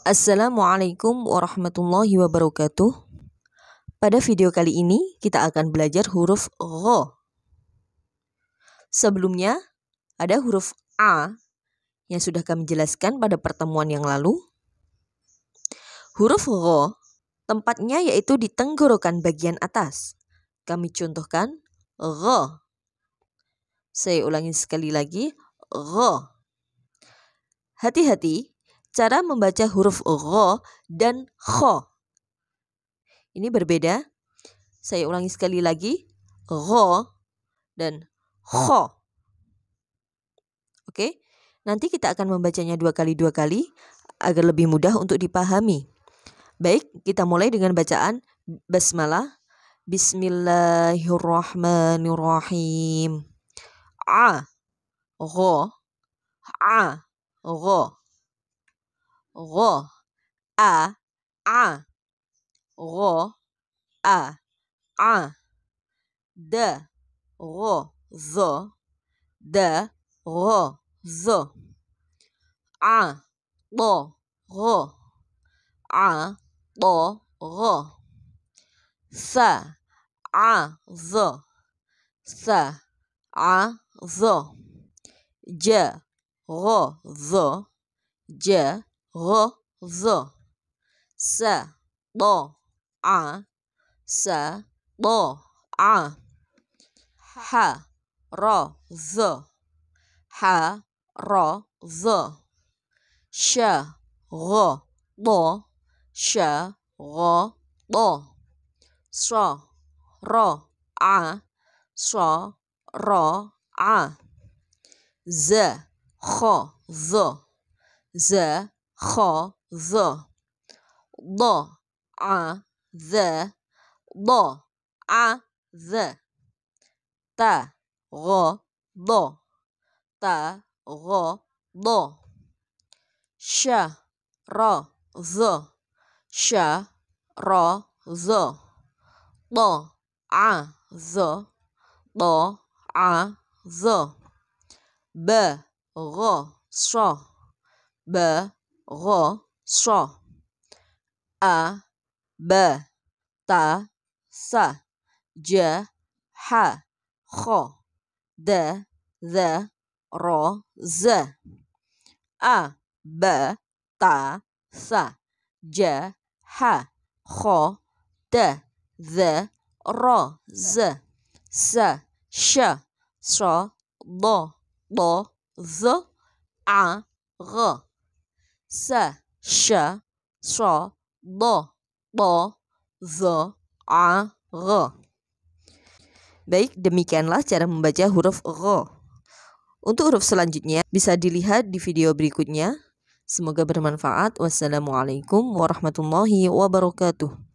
Assalamualaikum warahmatullahi wabarakatuh. Pada video kali ini kita akan belajar huruf Gho. Sebelumnya ada huruf A yang sudah kami jelaskan pada pertemuan yang lalu. Huruf Gho tempatnya yaitu di tenggorokan bagian atas. Kami contohkan Gho. Saya ulangi sekali lagi Gho. Hati-hati cara membaca huruf gho dan kho. Ini berbeda. Saya ulangi sekali lagi. Gho dan kho. Oke. Nanti kita akan membacanya dua kali dua kali agar lebih mudah untuk dipahami. Baik, kita mulai dengan bacaan basmalah. Bismillahirrahmanirrahim. A. Gho a gho Ro a a. Ro a a. D ro zo. D ro zo. A bo ro. A bo ro. S a zo. S a zo. Je ro zo. Je غ ظ س ض ع. س ض ع. ح ر ظ ح ر ظ ش غ ض. ش غ ض. ص ر ع. ص ر ع. ز خ ظ ز ظ ض ع ذ ض ع ذ ت غ ض ت غ ض ش ر ظ ش ر ظ ض ع ظ ض ع ظ ب غ ص ب غ ص أ ب ت س ج ح خ د ذ ر ز. أ ب ت س ج ح خ د ذ ر ز. س ش ص ض ض ظ ع غ. se, sh, sho, do, to, the, a, r. Baik, demikianlah cara membaca huruf r. Untuk huruf selanjutnya bisa dilihat di video berikutnya. Semoga bermanfaat. Wassalamualaikum warahmatullahi wabarakatuh.